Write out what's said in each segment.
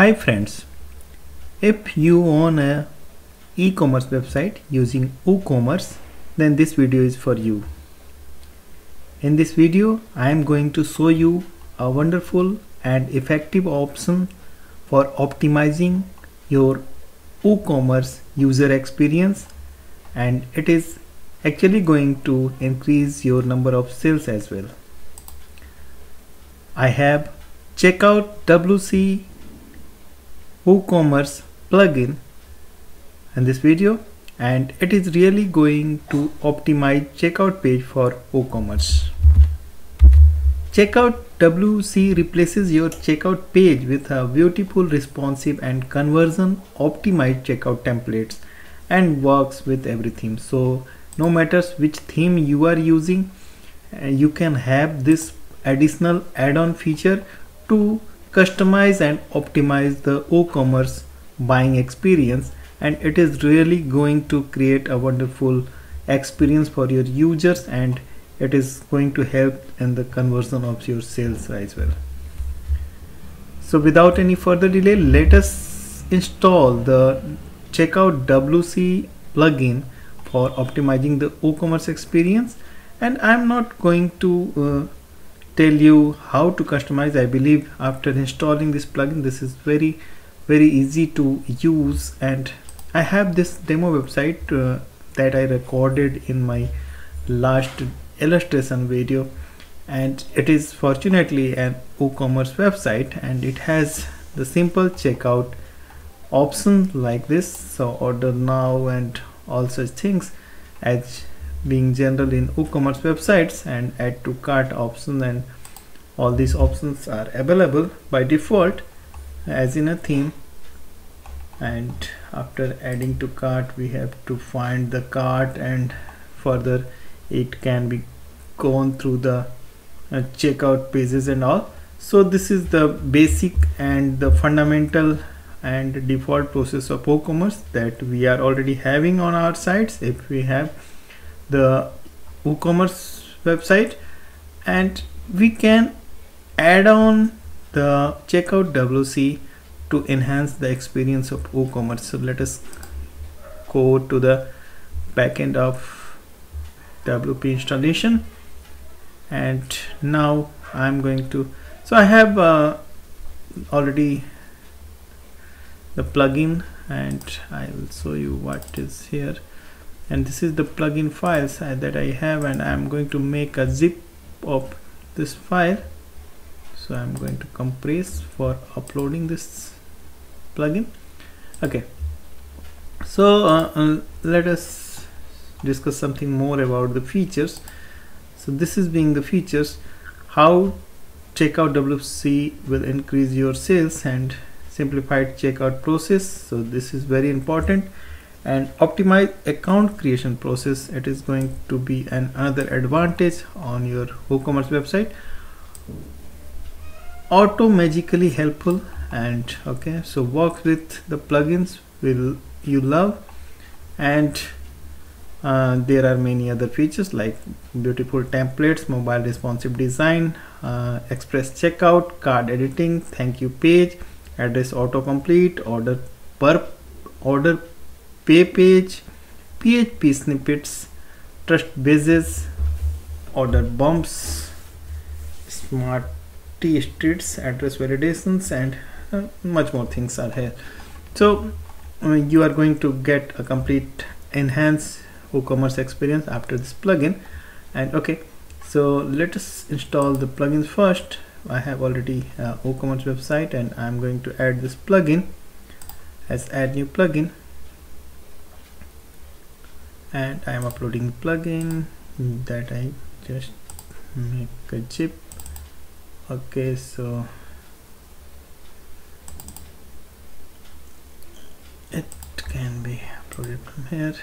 Hi friends, if you own a e-commerce website using WooCommerce then this video is for you. In this video I am going to show you a wonderful and effective option for optimizing your WooCommerce user experience and it is actually going to increase your number of sales as well. I have checkout WC WooCommerce plugin in this video and it is really going to optimize checkout page for WooCommerce. Checkout WC replaces your checkout page with a beautiful responsive and conversion optimized checkout templates and works with everything. So no matters which theme you are using uh, you can have this additional add-on feature to customize and optimize the WooCommerce buying experience and it is really going to create a wonderful experience for your users and it is going to help in the conversion of your sales as well. So without any further delay let us install the checkout WC plugin for optimizing the WooCommerce experience. And I'm not going to uh, tell you how to customize. I believe after installing this plugin this is very very easy to use. And I have this demo website uh, that I recorded in my last illustration video. And it is fortunately an WooCommerce website and it has the simple checkout option like this. So order now and all such things. As being general in WooCommerce websites and add to cart option and all these options are available by default as in a theme. And after adding to cart we have to find the cart and further it can be gone through the uh, checkout pages and all. So this is the basic and the fundamental and default process of WooCommerce that we are already having on our sites. If we have the WooCommerce website and we can add on the checkout WC to enhance the experience of WooCommerce so let us go to the backend of WP installation. And now I'm going to so I have uh, already the plugin and I will show you what is here and this is the plugin files that I have and I'm going to make a zip of this file. So I'm going to compress for uploading this plugin. Okay. So uh, uh, let us discuss something more about the features. So this is being the features how checkout WC will increase your sales and simplified checkout process. So this is very important and optimize account creation process. It is going to be an another advantage on your WooCommerce website. Auto magically helpful and okay so work with the plugins will you love. And uh, there are many other features like beautiful templates mobile responsive design uh, express checkout card editing thank you page address autocomplete order per order pay page php snippets trust badges order bumps smart t streets address validations and uh, much more things are here. So uh, you are going to get a complete enhanced WooCommerce experience after this plugin. And okay so let us install the plugins first. I have already a WooCommerce website and I'm going to add this plugin as add new plugin and I am uploading plugin that I just make a zip okay so it can be uploaded from here.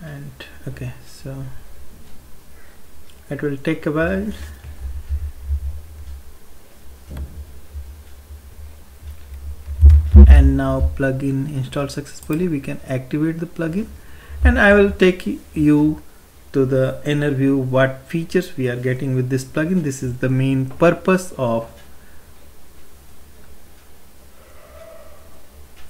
And okay so it will take a while and now plugin installed successfully we can activate the plugin. And I will take you to the inner view what features we are getting with this plugin. This is the main purpose of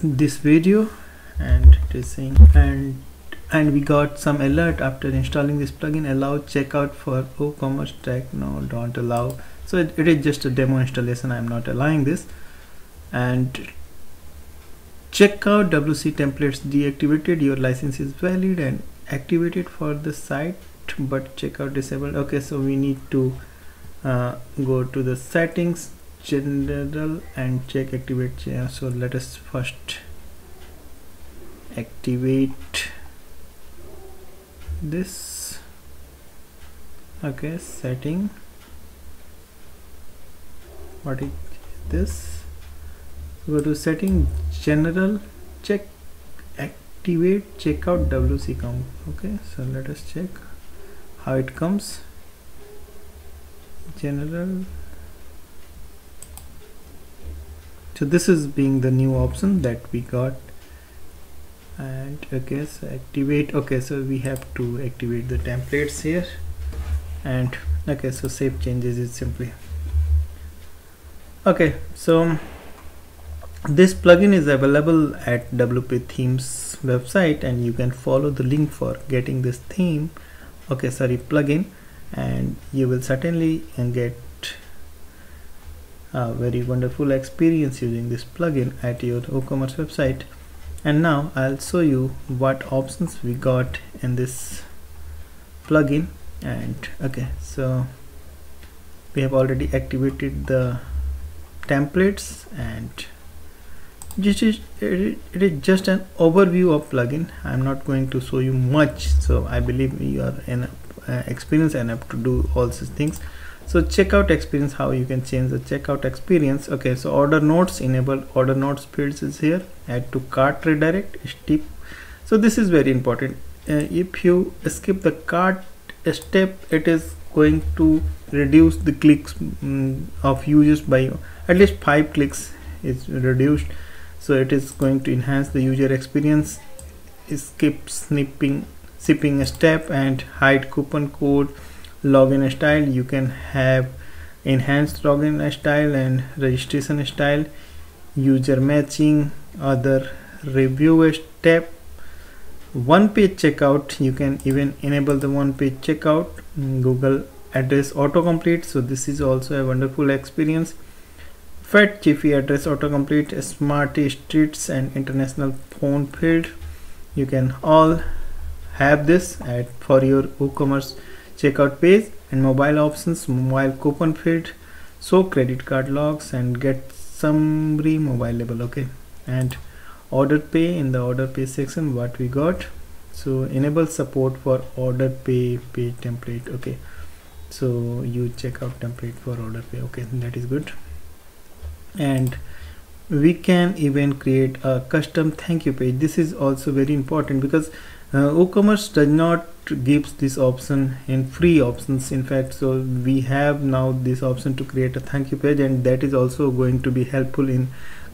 this video. And it is saying and and we got some alert after installing this plugin. Allow checkout for WooCommerce track. No don't allow. So it, it is just a demo installation. I'm not allowing this. And checkout WC templates deactivated. Your license is valid and activated for the site but checkout disabled. Okay so we need to uh, go to the settings general and check activate. Yeah, so let us first activate this. Okay setting. What is this go to setting general check activate checkout wc count okay so let us check how it comes. General. So this is being the new option that we got. And okay so activate. Okay so we have to activate the templates here. And okay so save changes is simply. Okay so this plugin is available at wp themes website and you can follow the link for getting this theme. Okay sorry plugin. And you will certainly get a very wonderful experience using this plugin at your WooCommerce website. And now I'll show you what options we got in this plugin. And okay so we have already activated the templates and this is it is just an overview of plugin. I'm not going to show you much so i believe you are enough uh, experience enough to do all these things. So checkout experience how you can change the checkout experience. Okay so order notes enable order notes fields is here. Add to cart redirect step. So this is very important. Uh, if you skip the cart step it is going to reduce the clicks um, of users by at least five clicks is reduced so it is going to enhance the user experience. Skip snipping skipping a step and hide coupon code login style. You can have enhanced login style and registration style user matching other review step one page checkout. You can even enable the one page checkout. Google address autocomplete so this is also a wonderful experience Fetchify address autocomplete smart streets and international phone field. You can all have this at for your woocommerce checkout page and mobile options mobile coupon field. Show credit card logs and get summary mobile label okay? And order pay in the order pay section what we got. So enable support for order pay pay template okay? So you check out template for order pay okay? That is good and we can even create a custom thank you page. This is also very important because uh, WooCommerce does not gives this option in free options. In fact so we have now this option to create a thank you page and that is also going to be helpful in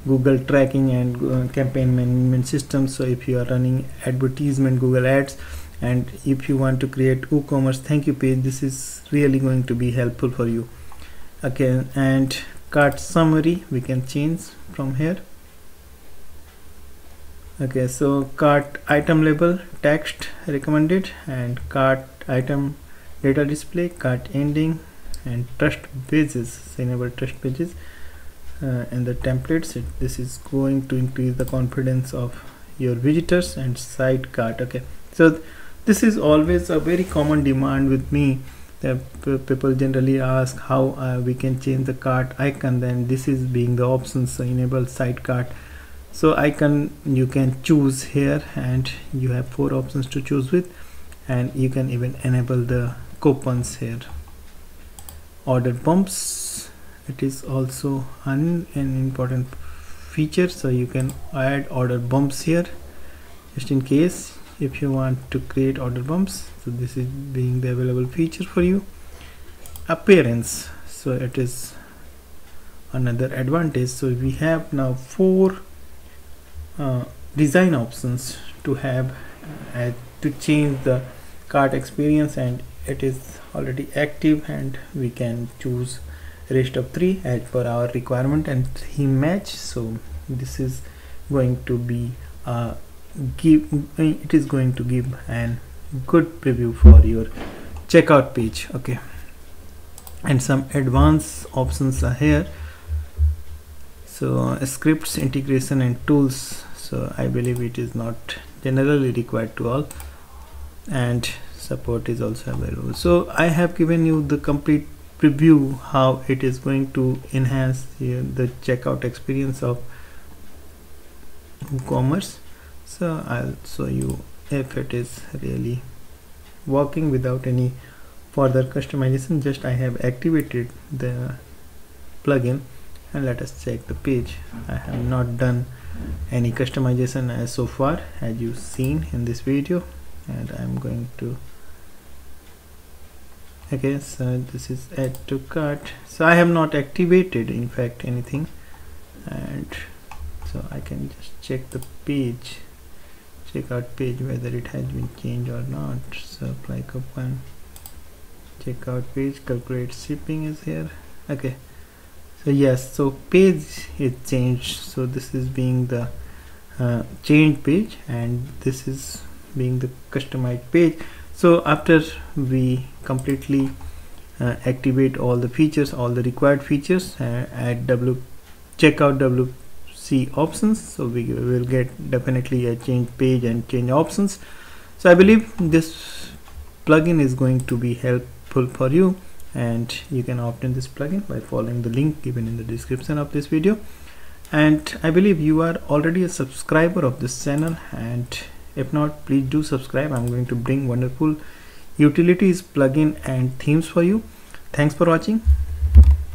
Google tracking and uh, campaign management systems. So if you are running advertisement Google ads and if you want to create WooCommerce thank you page this is really going to be helpful for you. Okay and cart summary we can change from here. Okay so cart item label text recommended and cart item data display cart ending and trust badges enable trust badges. Uh, in the templates it, this is going to increase the confidence of your visitors and side cart okay. So th this is always a very common demand with me that people generally ask how uh, we can change the cart icon then this is being the options so enable side cart so icon you can choose here and you have four options to choose with and you can even enable the coupons here. Order bumps it is also an important feature so you can add order bumps here just in case if you want to create order bumps so this is being the available feature for you. Appearance. So it is another advantage. So we have now four uh, design options to have uh, to change the cart experience and it is already active and we can choose rest of three as per our requirement and theme match. So this is going to be uh, give it is going to give an good preview for your checkout page okay? And some advanced options are here. So uh, scripts integration and tools. So I believe it is not generally required to all. And support is also available. So I have given you the complete preview how it is going to enhance the checkout experience of WooCommerce. So I'll show you if it is really working without any further customization. Just I have activated the plugin and let us check the page. I have not done any customization as so far as you've seen in this video and I'm going to okay so this is add to cart. So I have not activated in fact anything and so I can just check the page checkout page whether it has been changed or not. So apply coupon checkout page calculate shipping is here. Okay. So yes so page is changed. So this is being the uh, change page and this is being the customized page. So after we completely uh, activate all the features all the required features uh, at w checkout wc options. So we will get definitely a change page and change options. So i believe this plugin is going to be helpful for you. And you can opt in this plugin by following the link given in the description of this video. And I believe you are already a subscriber of this channel. And if not please do subscribe. I'm going to bring wonderful utilities plugin and themes for you. Thanks for watching